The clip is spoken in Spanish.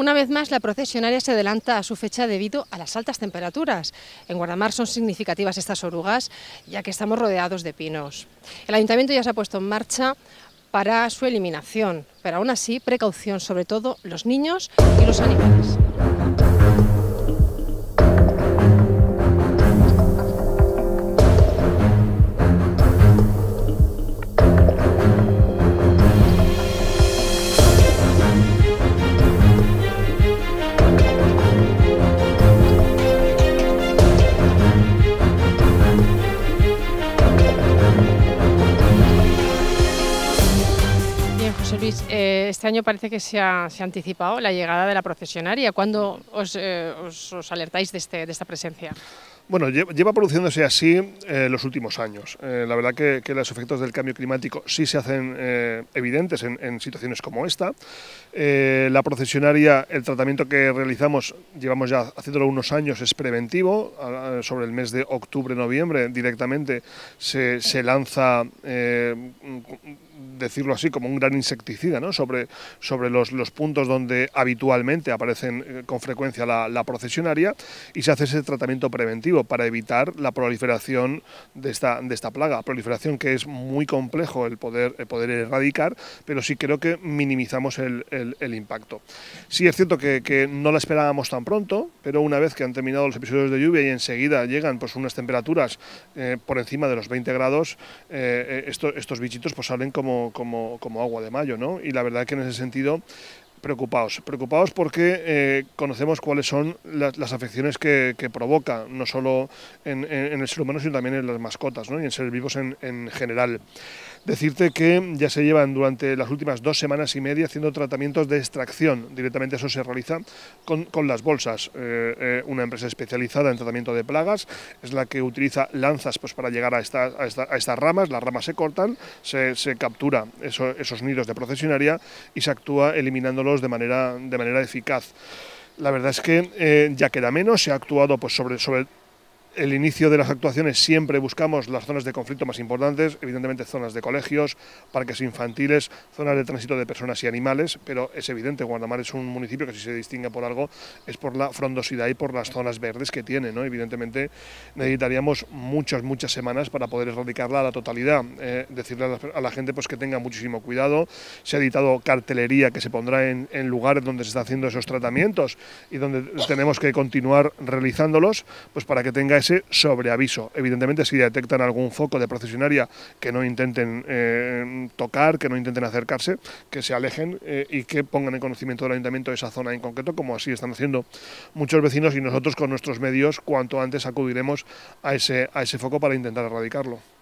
Una vez más, la procesionaria se adelanta a su fecha debido a las altas temperaturas. En Guardamar son significativas estas orugas, ya que estamos rodeados de pinos. El ayuntamiento ya se ha puesto en marcha para su eliminación, pero aún así, precaución, sobre todo los niños y los animales. Luis, eh, este año parece que se ha, anticipado la llegada de la procesionaria. ¿Cuándo os, eh, alertáis este, de, esta presencia? Bueno, lleva, produciéndose así eh, los últimos años. la verdad que, los efectos del cambio climático sí se hacen evidentes en, situaciones como esta. la procesionaria, el tratamiento que realizamos, llevamos ya haciéndolo unos años, es preventivo. sobre el mes de octubre-noviembre directamente se lanza decirlo así, como un gran insecticida ¿no? sobre, sobre los, los, puntos donde habitualmente aparecen eh, con frecuencia la, procesionaria y se hace ese tratamiento preventivo para evitar la proliferación de esta, de esta plaga. Proliferación que es muy complejo el poder, poder erradicar, pero sí creo que minimizamos el, el, impacto. Sí es cierto que, que, no la esperábamos tan pronto, pero una vez que han terminado los episodios de lluvia y enseguida llegan pues, unas temperaturas eh, por encima de los 20 grados, eh, estos, estos bichitos pues, salen como como, agua de mayo, ¿no? Y la verdad que en ese sentido preocupados. Preocupados porque eh, conocemos cuáles son las, afecciones que, provoca, no solo en, el ser humano, sino también en las mascotas ¿no? y en seres vivos en, en general. Decirte que ya se llevan durante las últimas dos semanas y media haciendo tratamientos de extracción. Directamente eso se realiza con, con las bolsas. Eh, eh, una empresa especializada en tratamiento de plagas es la que utiliza lanzas pues, para llegar a, esta, a, estas ramas. Las ramas se cortan, se, se captura esos nidos de procesionaria y se actúa eliminándolos de manera, de manera eficaz. La verdad es que eh, ya queda menos, se ha actuado pues, sobre, sobre el inicio de las actuaciones siempre buscamos las zonas de conflicto más importantes, evidentemente zonas de colegios, parques infantiles, zonas de tránsito de personas y animales, pero es evidente, Guardamar es un municipio que si se distingue por algo es por la frondosidad y por las zonas verdes que tiene, ¿no? Evidentemente necesitaríamos muchas, muchas semanas para poder erradicarla a la totalidad, eh, decirle a la, gente pues que tenga muchísimo cuidado, se ha editado cartelería que se pondrá en, en lugares donde se está haciendo esos tratamientos y donde tenemos que continuar realizándolos, pues para que tenga ese sobreaviso. Evidentemente, si detectan algún foco de procesionaria, que no intenten eh, tocar, que no intenten acercarse, que se alejen eh, y que pongan en conocimiento del ayuntamiento esa zona en concreto, como así están haciendo muchos vecinos y nosotros con nuestros medios, cuanto antes acudiremos a ese, a ese foco para intentar erradicarlo.